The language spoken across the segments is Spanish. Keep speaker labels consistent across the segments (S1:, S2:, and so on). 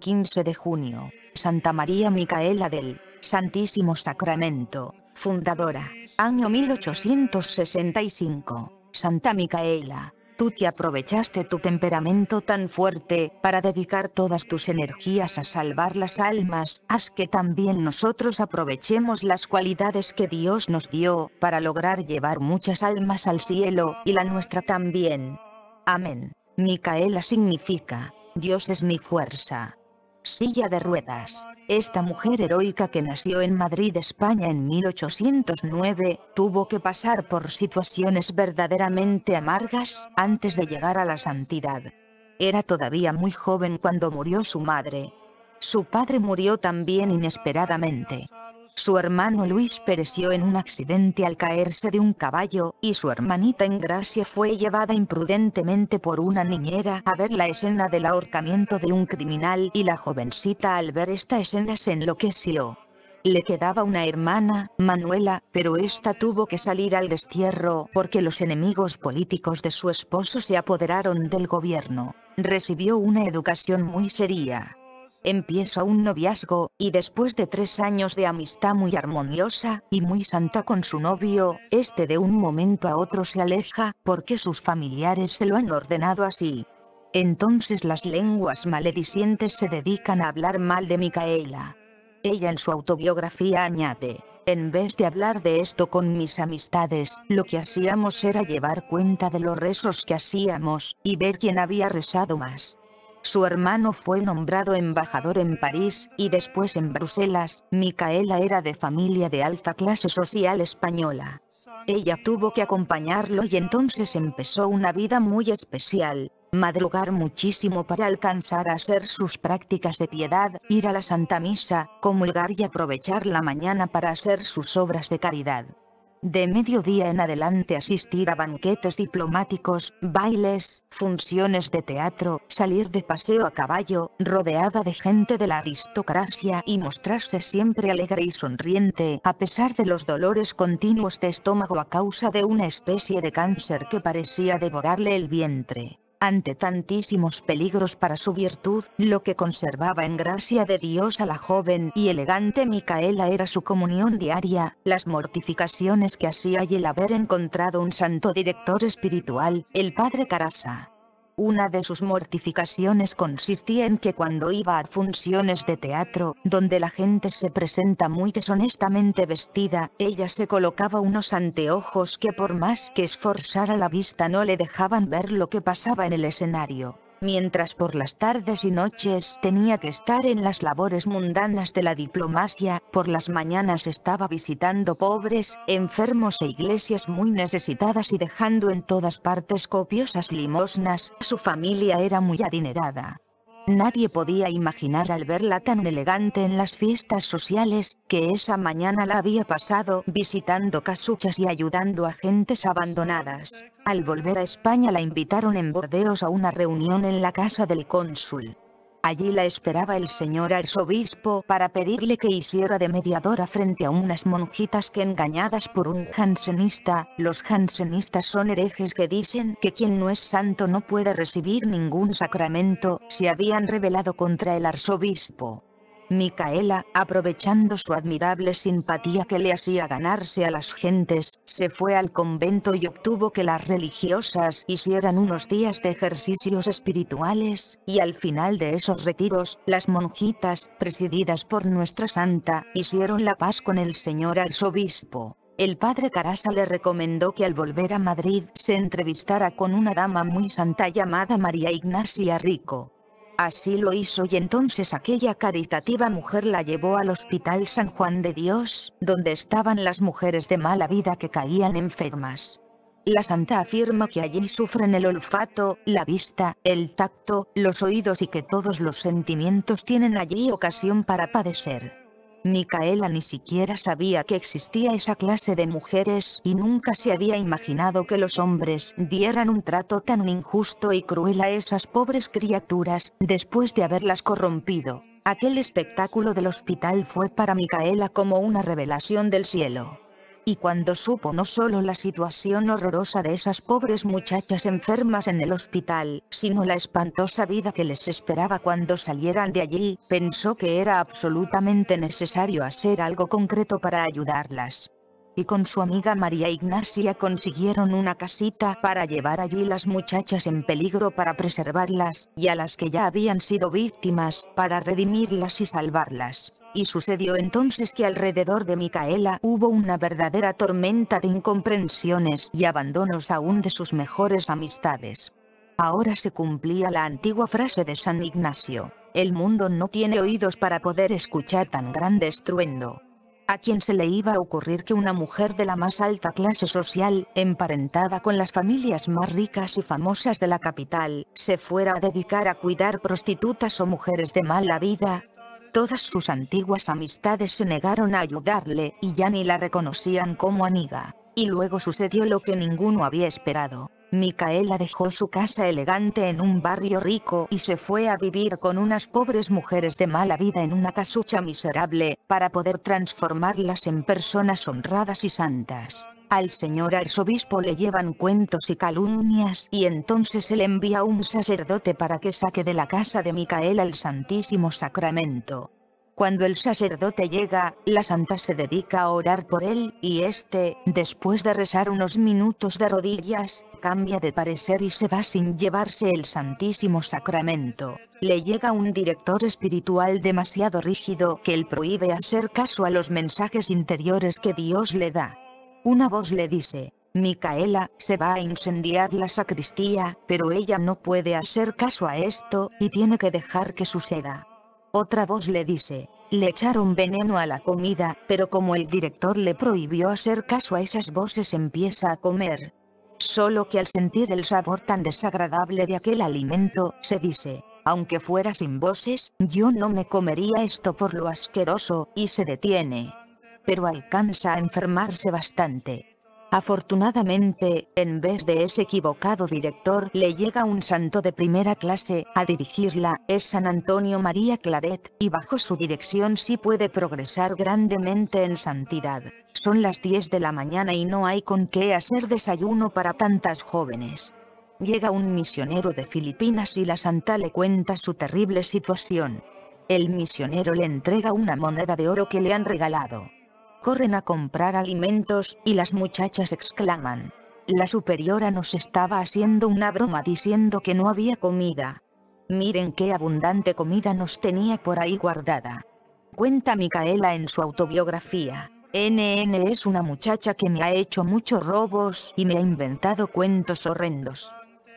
S1: 15 de junio, Santa María Micaela del Santísimo Sacramento, fundadora, año 1865, Santa Micaela, tú te aprovechaste tu temperamento tan fuerte, para dedicar todas tus energías a salvar las almas, haz que también nosotros aprovechemos las cualidades que Dios nos dio, para lograr llevar muchas almas al cielo, y la nuestra también. Amén. Micaela significa, Dios es mi fuerza silla de ruedas. Esta mujer heroica que nació en Madrid, España en 1809, tuvo que pasar por situaciones verdaderamente amargas antes de llegar a la santidad. Era todavía muy joven cuando murió su madre. Su padre murió también inesperadamente. Su hermano Luis pereció en un accidente al caerse de un caballo, y su hermanita Ingracia fue llevada imprudentemente por una niñera a ver la escena del ahorcamiento de un criminal y la jovencita al ver esta escena se enloqueció. Le quedaba una hermana, Manuela, pero esta tuvo que salir al destierro porque los enemigos políticos de su esposo se apoderaron del gobierno. Recibió una educación muy seria empieza un noviazgo, y después de tres años de amistad muy armoniosa, y muy santa con su novio, este de un momento a otro se aleja, porque sus familiares se lo han ordenado así. Entonces las lenguas maledicientes se dedican a hablar mal de Micaela. Ella en su autobiografía añade, en vez de hablar de esto con mis amistades, lo que hacíamos era llevar cuenta de los rezos que hacíamos, y ver quién había rezado más. Su hermano fue nombrado embajador en París, y después en Bruselas. Micaela era de familia de alta clase social española. Ella tuvo que acompañarlo y entonces empezó una vida muy especial. Madrugar muchísimo para alcanzar a hacer sus prácticas de piedad, ir a la Santa Misa, comulgar y aprovechar la mañana para hacer sus obras de caridad. De mediodía en adelante asistir a banquetes diplomáticos, bailes, funciones de teatro, salir de paseo a caballo, rodeada de gente de la aristocracia y mostrarse siempre alegre y sonriente, a pesar de los dolores continuos de estómago a causa de una especie de cáncer que parecía devorarle el vientre ante tantísimos peligros para su virtud, lo que conservaba en gracia de Dios a la joven y elegante Micaela era su comunión diaria, las mortificaciones que hacía y el haber encontrado un santo director espiritual, el padre Carasa. Una de sus mortificaciones consistía en que cuando iba a funciones de teatro, donde la gente se presenta muy deshonestamente vestida, ella se colocaba unos anteojos que por más que esforzara la vista no le dejaban ver lo que pasaba en el escenario mientras por las tardes y noches tenía que estar en las labores mundanas de la diplomacia, por las mañanas estaba visitando pobres, enfermos e iglesias muy necesitadas y dejando en todas partes copiosas limosnas, su familia era muy adinerada. Nadie podía imaginar al verla tan elegante en las fiestas sociales, que esa mañana la había pasado visitando casuchas y ayudando a gentes abandonadas. Al volver a España la invitaron en Bordeos a una reunión en la casa del cónsul. Allí la esperaba el señor arzobispo para pedirle que hiciera de mediadora frente a unas monjitas que engañadas por un jansenista, los jansenistas son herejes que dicen que quien no es santo no puede recibir ningún sacramento, se habían rebelado contra el arzobispo. Micaela, aprovechando su admirable simpatía que le hacía ganarse a las gentes, se fue al convento y obtuvo que las religiosas hicieran unos días de ejercicios espirituales, y al final de esos retiros, las monjitas, presididas por nuestra santa, hicieron la paz con el señor arzobispo. El padre Carasa le recomendó que al volver a Madrid se entrevistara con una dama muy santa llamada María Ignacia Rico. Así lo hizo y entonces aquella caritativa mujer la llevó al Hospital San Juan de Dios, donde estaban las mujeres de mala vida que caían enfermas. La santa afirma que allí sufren el olfato, la vista, el tacto, los oídos y que todos los sentimientos tienen allí ocasión para padecer. Micaela ni siquiera sabía que existía esa clase de mujeres y nunca se había imaginado que los hombres dieran un trato tan injusto y cruel a esas pobres criaturas, después de haberlas corrompido. Aquel espectáculo del hospital fue para Micaela como una revelación del cielo. Y cuando supo no solo la situación horrorosa de esas pobres muchachas enfermas en el hospital, sino la espantosa vida que les esperaba cuando salieran de allí, pensó que era absolutamente necesario hacer algo concreto para ayudarlas y con su amiga María Ignacia consiguieron una casita para llevar allí las muchachas en peligro para preservarlas, y a las que ya habían sido víctimas, para redimirlas y salvarlas. Y sucedió entonces que alrededor de Micaela hubo una verdadera tormenta de incomprensiones y abandonos aún de sus mejores amistades. Ahora se cumplía la antigua frase de San Ignacio, el mundo no tiene oídos para poder escuchar tan grande estruendo. ¿A quién se le iba a ocurrir que una mujer de la más alta clase social, emparentada con las familias más ricas y famosas de la capital, se fuera a dedicar a cuidar prostitutas o mujeres de mala vida? Todas sus antiguas amistades se negaron a ayudarle, y ya ni la reconocían como amiga. Y luego sucedió lo que ninguno había esperado. Micaela dejó su casa elegante en un barrio rico y se fue a vivir con unas pobres mujeres de mala vida en una casucha miserable, para poder transformarlas en personas honradas y santas. Al señor arzobispo le llevan cuentos y calumnias y entonces él envía un sacerdote para que saque de la casa de Micaela el Santísimo Sacramento. Cuando el sacerdote llega, la santa se dedica a orar por él, y este, después de rezar unos minutos de rodillas, cambia de parecer y se va sin llevarse el Santísimo Sacramento. Le llega un director espiritual demasiado rígido que él prohíbe hacer caso a los mensajes interiores que Dios le da. Una voz le dice, Micaela, se va a incendiar la sacristía, pero ella no puede hacer caso a esto, y tiene que dejar que suceda. Otra voz le dice, le echaron veneno a la comida, pero como el director le prohibió hacer caso a esas voces empieza a comer. Solo que al sentir el sabor tan desagradable de aquel alimento, se dice, aunque fuera sin voces, yo no me comería esto por lo asqueroso, y se detiene. Pero alcanza a enfermarse bastante. Afortunadamente, en vez de ese equivocado director, le llega un santo de primera clase, a dirigirla, es San Antonio María Claret, y bajo su dirección sí puede progresar grandemente en santidad. Son las 10 de la mañana y no hay con qué hacer desayuno para tantas jóvenes. Llega un misionero de Filipinas y la santa le cuenta su terrible situación. El misionero le entrega una moneda de oro que le han regalado corren a comprar alimentos, y las muchachas exclaman. La superiora nos estaba haciendo una broma diciendo que no había comida. Miren qué abundante comida nos tenía por ahí guardada. Cuenta Micaela en su autobiografía. NN es una muchacha que me ha hecho muchos robos y me ha inventado cuentos horrendos.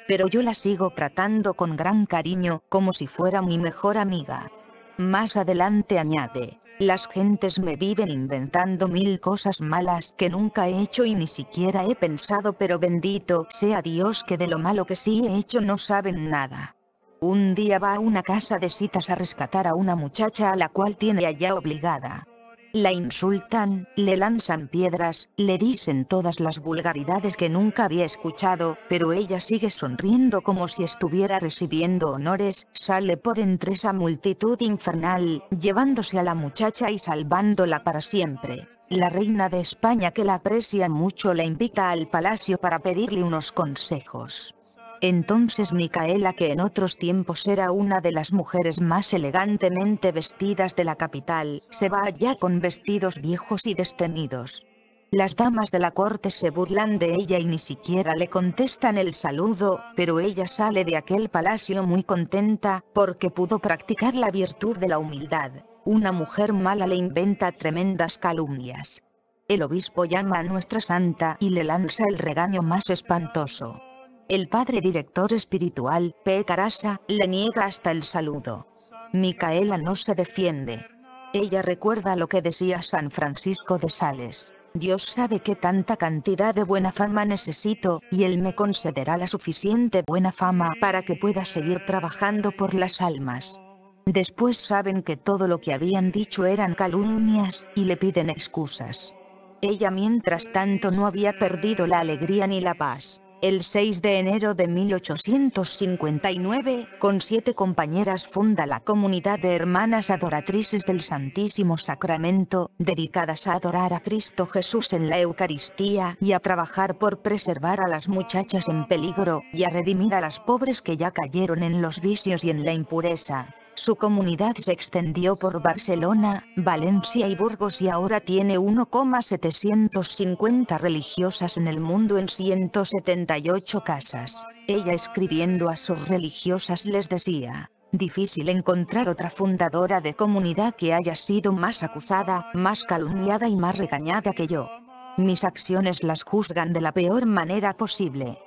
S1: Pero yo la sigo tratando con gran cariño, como si fuera mi mejor amiga. Más adelante añade, las gentes me viven inventando mil cosas malas que nunca he hecho y ni siquiera he pensado pero bendito sea Dios que de lo malo que sí he hecho no saben nada. Un día va a una casa de citas a rescatar a una muchacha a la cual tiene allá obligada. La insultan, le lanzan piedras, le dicen todas las vulgaridades que nunca había escuchado, pero ella sigue sonriendo como si estuviera recibiendo honores, sale por entre esa multitud infernal, llevándose a la muchacha y salvándola para siempre. La reina de España que la aprecia mucho la invita al palacio para pedirle unos consejos. Entonces Micaela que en otros tiempos era una de las mujeres más elegantemente vestidas de la capital, se va allá con vestidos viejos y destenidos. Las damas de la corte se burlan de ella y ni siquiera le contestan el saludo, pero ella sale de aquel palacio muy contenta, porque pudo practicar la virtud de la humildad. Una mujer mala le inventa tremendas calumnias. El obispo llama a nuestra santa y le lanza el regaño más espantoso. El padre director espiritual, P. Carasa, le niega hasta el saludo. Micaela no se defiende. Ella recuerda lo que decía San Francisco de Sales. Dios sabe que tanta cantidad de buena fama necesito, y Él me concederá la suficiente buena fama para que pueda seguir trabajando por las almas. Después saben que todo lo que habían dicho eran calumnias, y le piden excusas. Ella mientras tanto no había perdido la alegría ni la paz. El 6 de enero de 1859, con siete compañeras funda la comunidad de hermanas adoratrices del Santísimo Sacramento, dedicadas a adorar a Cristo Jesús en la Eucaristía y a trabajar por preservar a las muchachas en peligro, y a redimir a las pobres que ya cayeron en los vicios y en la impureza. Su comunidad se extendió por Barcelona, Valencia y Burgos y ahora tiene 1,750 religiosas en el mundo en 178 casas. Ella escribiendo a sus religiosas les decía, difícil encontrar otra fundadora de comunidad que haya sido más acusada, más calumniada y más regañada que yo. Mis acciones las juzgan de la peor manera posible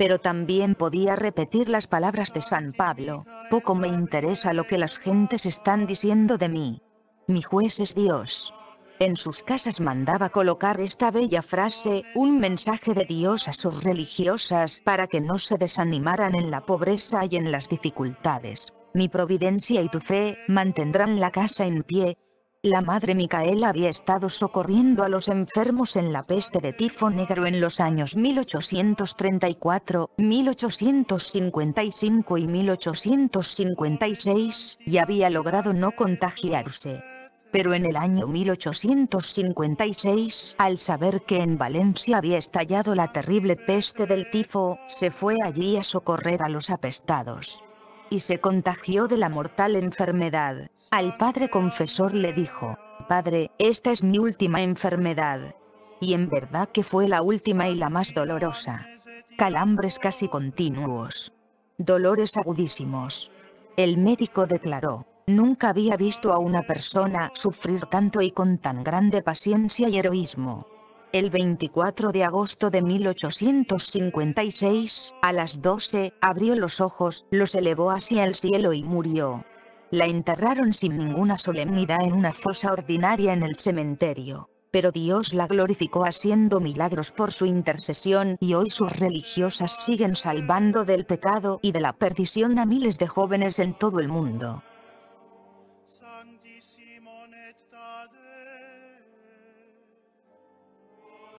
S1: pero también podía repetir las palabras de San Pablo, poco me interesa lo que las gentes están diciendo de mí. Mi juez es Dios. En sus casas mandaba colocar esta bella frase, un mensaje de Dios a sus religiosas para que no se desanimaran en la pobreza y en las dificultades. Mi providencia y tu fe mantendrán la casa en pie, la madre Micaela había estado socorriendo a los enfermos en la peste de tifo negro en los años 1834, 1855 y 1856, y había logrado no contagiarse. Pero en el año 1856, al saber que en Valencia había estallado la terrible peste del tifo, se fue allí a socorrer a los apestados y se contagió de la mortal enfermedad. Al padre confesor le dijo, Padre, esta es mi última enfermedad. Y en verdad que fue la última y la más dolorosa. Calambres casi continuos. Dolores agudísimos. El médico declaró, nunca había visto a una persona sufrir tanto y con tan grande paciencia y heroísmo. El 24 de agosto de 1856, a las 12, abrió los ojos, los elevó hacia el cielo y murió. La enterraron sin ninguna solemnidad en una fosa ordinaria en el cementerio. Pero Dios la glorificó haciendo milagros por su intercesión y hoy sus religiosas siguen salvando del pecado y de la perdición a miles de jóvenes en todo el mundo.